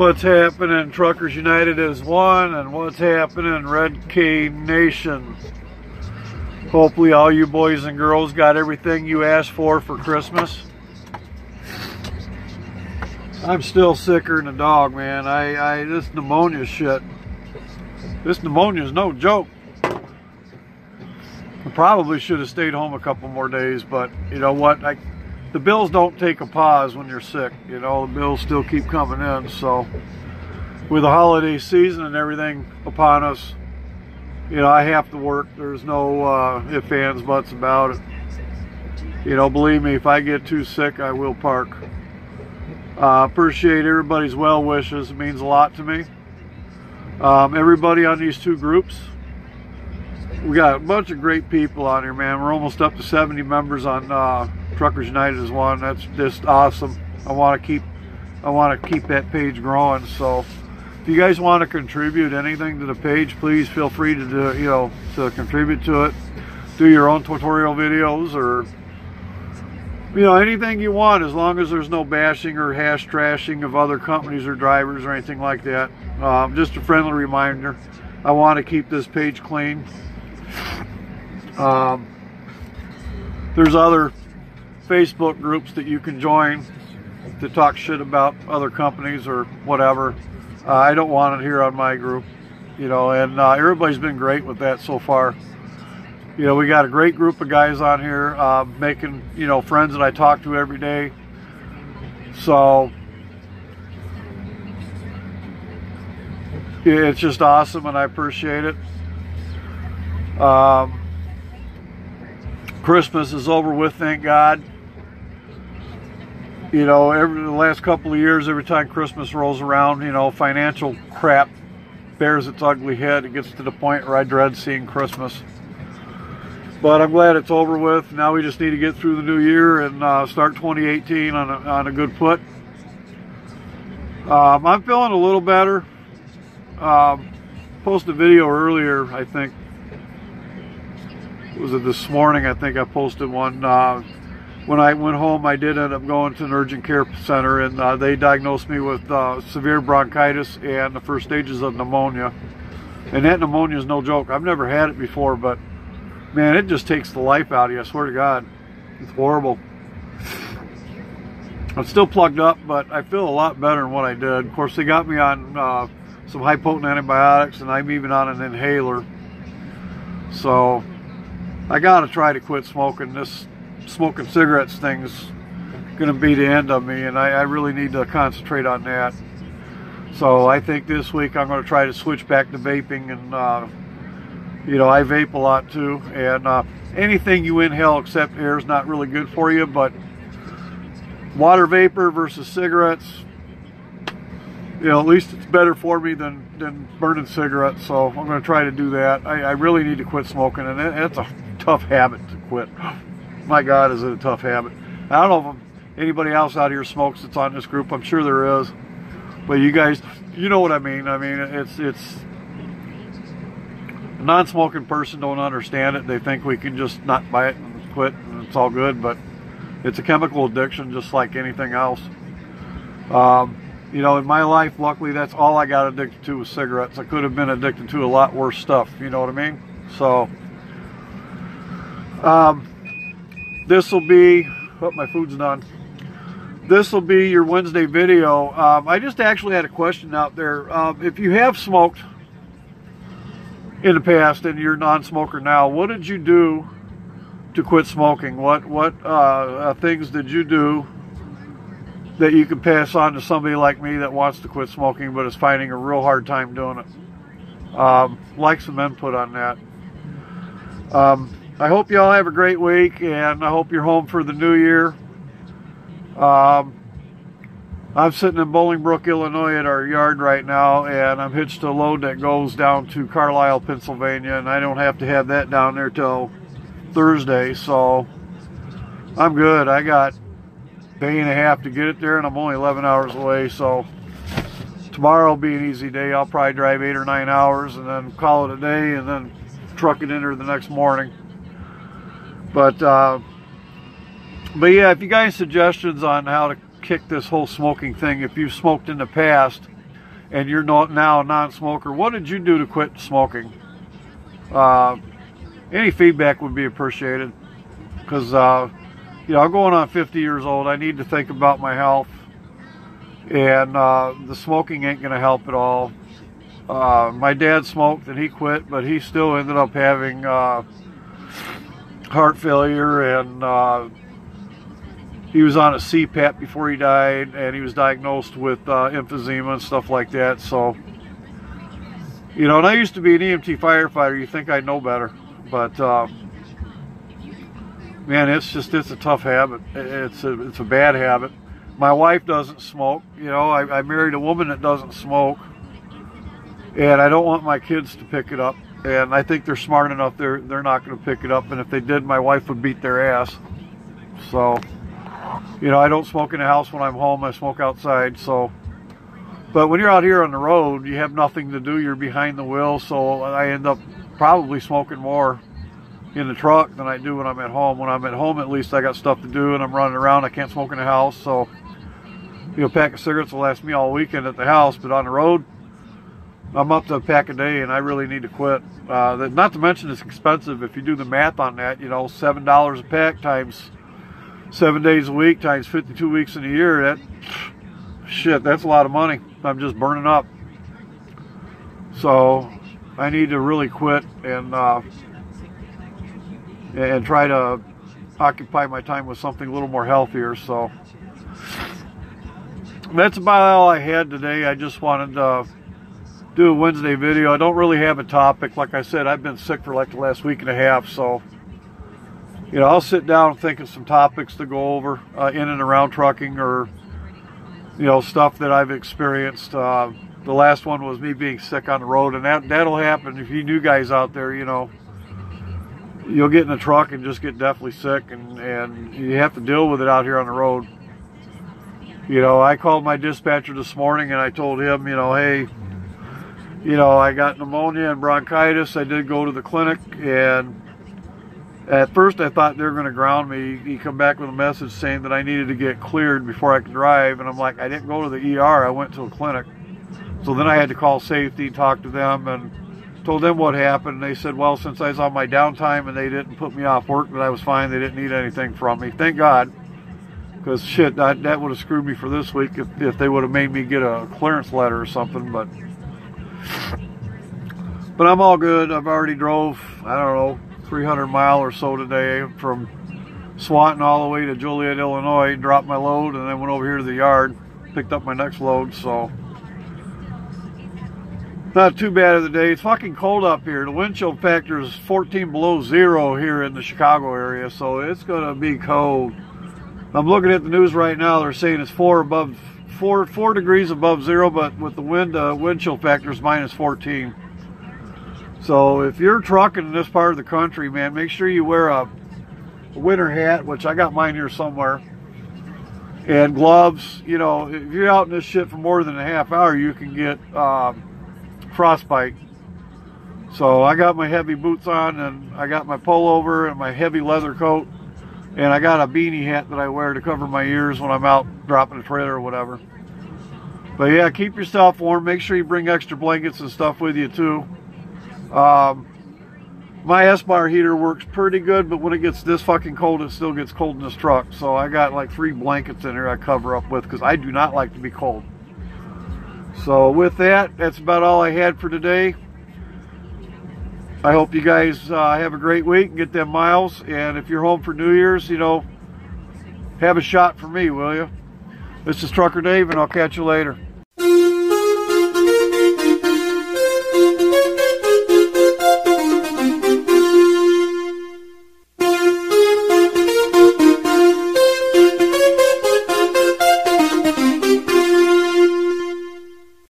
What's happening? Truckers United as one, and what's happening? Red K Nation. Hopefully, all you boys and girls got everything you asked for for Christmas. I'm still sicker than a dog, man. I, I this pneumonia shit. This pneumonia is no joke. I probably should have stayed home a couple more days, but you know what? I the bills don't take a pause when you're sick. You know, the bills still keep coming in. So, with the holiday season and everything upon us, you know, I have to work. There's no uh, ifs, ands, buts about it. You know, believe me, if I get too sick, I will park. Uh, appreciate everybody's well wishes. It means a lot to me. Um, everybody on these two groups. We got a bunch of great people on here, man. We're almost up to 70 members on uh, Truckers United as one. That's just awesome. I want to keep I want to keep that page growing. So if you guys want to contribute anything to the page, please feel free to do you know to contribute to it. Do your own tutorial videos or you know anything you want as long as there's no bashing or hash trashing of other companies or drivers or anything like that. Um, just a friendly reminder. I want to keep this page clean. Um, there's other Facebook groups that you can join to talk shit about other companies or whatever. Uh, I don't want it here on my group, you know, and uh, everybody's been great with that so far. You know, we got a great group of guys on here uh, making, you know, friends that I talk to every day. So it's just awesome and I appreciate it. Um, Christmas is over with, thank God you know, every the last couple of years, every time Christmas rolls around, you know, financial crap bears its ugly head. It gets to the point where I dread seeing Christmas. But I'm glad it's over with. Now we just need to get through the new year and uh, start 2018 on a, on a good foot. Um, I'm feeling a little better. Um, posted a video earlier, I think. Was it this morning? I think I posted one. Uh, when I went home, I did end up going to an urgent care center, and uh, they diagnosed me with uh, severe bronchitis and the first stages of pneumonia. And that pneumonia is no joke. I've never had it before, but man, it just takes the life out of you. I swear to God, it's horrible. I'm still plugged up, but I feel a lot better than what I did. Of course, they got me on uh, some high potent antibiotics, and I'm even on an inhaler. So I got to try to quit smoking. This smoking cigarettes thing's going to be the end of me, and I, I, really need to concentrate on that. So I think this week I'm going to try to switch back to vaping, and uh, you know I vape a lot too, and uh, anything you inhale except air is not really good for you. But water vapor versus cigarettes, you know, at least it's better for me than than burning cigarettes. So I'm going to try to do that. I, I really need to quit smoking, and it's a tough habit to quit my God, is it a tough habit. I don't know if anybody else out here smokes that's on this group. I'm sure there is. But you guys, you know what I mean. I mean, it's, it's, a non-smoking person don't understand it. They think we can just not buy it and quit and it's all good. But it's a chemical addiction just like anything else. Um, you know, in my life, luckily, that's all I got addicted to was cigarettes. I could have been addicted to a lot worse stuff. You know what I mean? So, um, this will be, oh, my food's done. This will be your Wednesday video. Um, I just actually had a question out there. Um, if you have smoked in the past and you're a non-smoker now, what did you do to quit smoking? What what uh, uh, things did you do that you could pass on to somebody like me that wants to quit smoking but is finding a real hard time doing it? Um, like some input on that. Um, I hope you all have a great week, and I hope you're home for the new year. Um, I'm sitting in Bolingbrook, Illinois at our yard right now, and I'm hitched a load that goes down to Carlisle, Pennsylvania, and I don't have to have that down there till Thursday, so I'm good. I got day and a half to get it there, and I'm only 11 hours away, so tomorrow will be an easy day. I'll probably drive eight or nine hours and then call it a day and then truck it in there the next morning. But, uh, but yeah, if you guys suggestions on how to kick this whole smoking thing, if you've smoked in the past and you're not now a non-smoker, what did you do to quit smoking? Uh, any feedback would be appreciated because uh, you know I'm going on 50 years old. I need to think about my health, and uh, the smoking ain't gonna help at all. Uh, my dad smoked and he quit, but he still ended up having uh, heart failure and uh, he was on a CPAP before he died and he was diagnosed with emphysema and stuff like that. So, you know, and I used to be an EMT firefighter. You think I know better but uh, man, it's just it's a tough habit. It's a it's a bad habit. My wife doesn't smoke. You know, I, I married a woman that doesn't smoke, and I don't want my kids to pick it up. And I think they're smart enough; they're they're not going to pick it up. And if they did, my wife would beat their ass. So, you know, I don't smoke in the house when I'm home. I smoke outside. So. But when you're out here on the road, you have nothing to do. You're behind the wheel, so I end up probably smoking more in the truck than I do when I'm at home. When I'm at home, at least I got stuff to do and I'm running around. I can't smoke in the house, so you know, a pack of cigarettes will last me all weekend at the house. But on the road, I'm up to a pack a day, and I really need to quit. Uh, not to mention it's expensive. If you do the math on that, you know, seven dollars a pack times seven days a week times 52 weeks in a year. That shit, that's a lot of money. I'm just burning up. So I need to really quit and uh, and try to occupy my time with something a little more healthier. So that's about all I had today. I just wanted to do a Wednesday video. I don't really have a topic. Like I said, I've been sick for like the last week and a half, so you know, I'll sit down and think of some topics to go over uh, in and around trucking or you know stuff that I've experienced. Uh, the last one was me being sick on the road, and that that'll happen if you new guys out there, you know. You'll get in a truck and just get deathly sick, and and you have to deal with it out here on the road. You know, I called my dispatcher this morning and I told him, you know, hey, you know, I got pneumonia and bronchitis. I did go to the clinic, and at first I thought they were going to ground me. He come back with a message saying that I needed to get cleared before I could drive, and I'm like, I didn't go to the ER. I went to a clinic. So then I had to call safety, talk to them, and told them what happened. And they said, well, since I was on my downtime and they didn't put me off work, that I was fine. They didn't need anything from me. Thank God. Because shit, that, that would have screwed me for this week if, if they would have made me get a clearance letter or something. But but I'm all good. I've already drove, I don't know, 300 mile or so today from Swanton all the way to Joliet, Illinois. Dropped my load and then went over here to the yard, picked up my next load. So not too bad of the day. It's fucking cold up here. The wind chill factor is 14 below zero here in the Chicago area, so it's gonna be cold. I'm looking at the news right now. They're saying it's four above four four degrees above zero, but with the wind uh, wind chill factor is minus 14. So if you're trucking in this part of the country, man, make sure you wear a, winter hat, which I got mine here somewhere, and gloves. You know, if you're out in this shit for more than a half hour, you can get um, frostbite. So I got my heavy boots on and I got my pullover and my heavy leather coat and I got a beanie hat that I wear to cover my ears when I'm out dropping a trailer or whatever. But yeah, keep yourself warm. Make sure you bring extra blankets and stuff with you too. Um, my Espar heater works pretty good, but when it gets this fucking cold, it still gets cold in this truck. So I got like three blankets in here I cover up with because I do not like to be cold. So with that, that's about all I had for today. I hope you guys uh, have a great week and get them miles. And if you're home for New Year's, you know, have a shot for me, will you? This is Trucker Dave, and I'll catch you later.